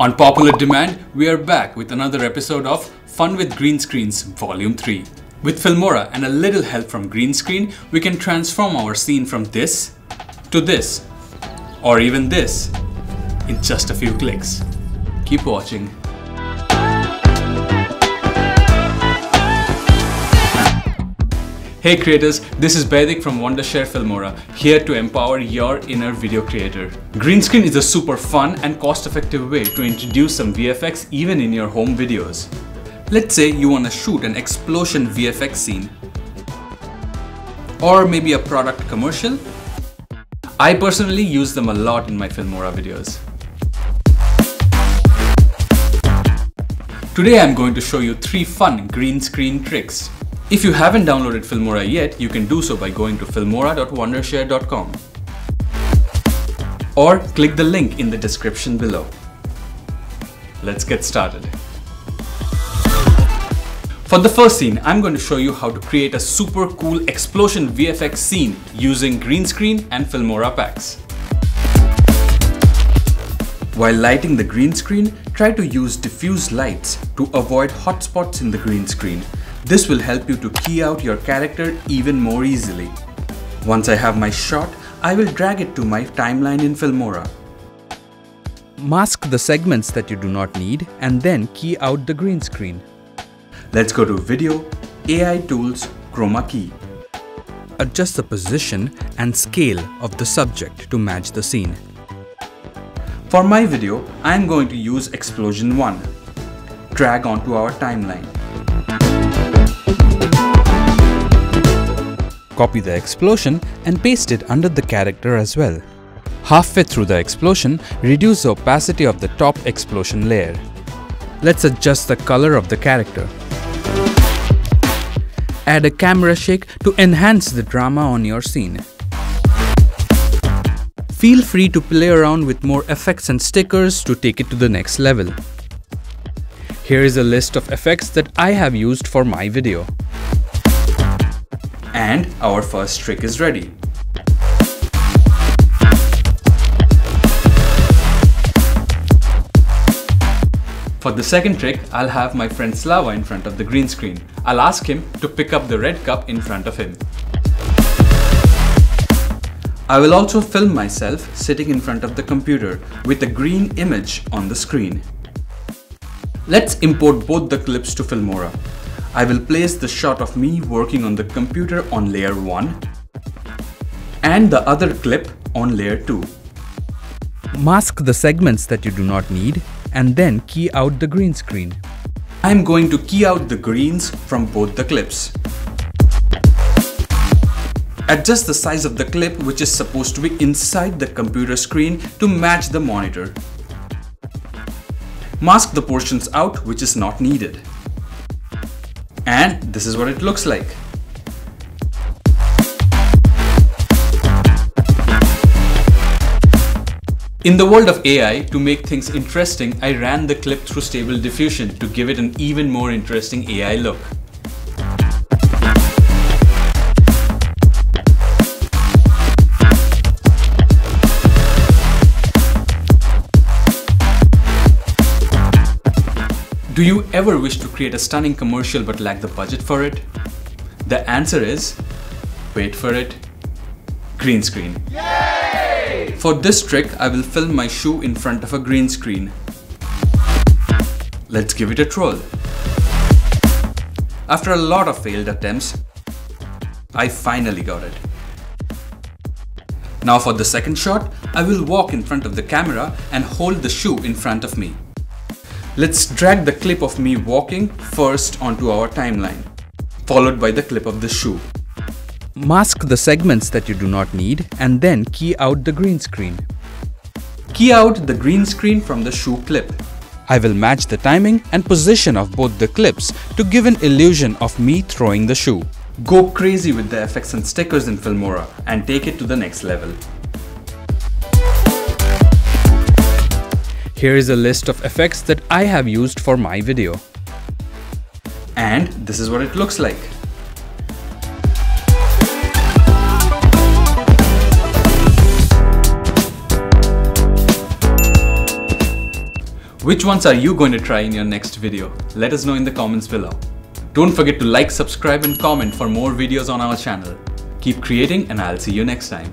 On popular demand, we are back with another episode of Fun with Green Screens Volume 3. With Filmora and a little help from green screen, we can transform our scene from this to this, or even this, in just a few clicks. Keep watching. Hey creators, this is Baidik from Wondershare Filmora, here to empower your inner video creator. Green screen is a super fun and cost-effective way to introduce some VFX even in your home videos. Let's say you want to shoot an explosion VFX scene, or maybe a product commercial. I personally use them a lot in my Filmora videos. Today I'm going to show you three fun green screen tricks if you haven't downloaded Filmora yet, you can do so by going to filmora.wondershare.com or click the link in the description below. Let's get started. For the first scene, I'm going to show you how to create a super cool explosion VFX scene using green screen and Filmora packs. While lighting the green screen, try to use diffuse lights to avoid hotspots in the green screen this will help you to key out your character even more easily. Once I have my shot, I will drag it to my timeline in Filmora. Mask the segments that you do not need and then key out the green screen. Let's go to Video, AI Tools, Chroma Key. Adjust the position and scale of the subject to match the scene. For my video, I am going to use Explosion 1. Drag onto our timeline. Copy the explosion and paste it under the character as well. Halfway through the explosion, reduce the opacity of the top explosion layer. Let's adjust the color of the character. Add a camera shake to enhance the drama on your scene. Feel free to play around with more effects and stickers to take it to the next level. Here is a list of effects that I have used for my video. And our first trick is ready. For the second trick, I'll have my friend Slava in front of the green screen. I'll ask him to pick up the red cup in front of him. I will also film myself sitting in front of the computer with a green image on the screen. Let's import both the clips to Filmora. I will place the shot of me working on the computer on layer 1 and the other clip on layer 2. Mask the segments that you do not need and then key out the green screen. I am going to key out the greens from both the clips. Adjust the size of the clip which is supposed to be inside the computer screen to match the monitor. Mask the portions out which is not needed. And this is what it looks like. In the world of AI, to make things interesting, I ran the clip through Stable Diffusion to give it an even more interesting AI look. Do you ever wish to create a stunning commercial but lack the budget for it? The answer is, wait for it, green screen. Yay! For this trick, I will film my shoe in front of a green screen. Let's give it a troll. After a lot of failed attempts, I finally got it. Now for the second shot, I will walk in front of the camera and hold the shoe in front of me. Let's drag the clip of me walking first onto our timeline, followed by the clip of the shoe. Mask the segments that you do not need and then key out the green screen. Key out the green screen from the shoe clip. I will match the timing and position of both the clips to give an illusion of me throwing the shoe. Go crazy with the effects and stickers in Filmora and take it to the next level. Here is a list of effects that I have used for my video. And this is what it looks like. Which ones are you going to try in your next video? Let us know in the comments below. Don't forget to like, subscribe and comment for more videos on our channel. Keep creating and I'll see you next time.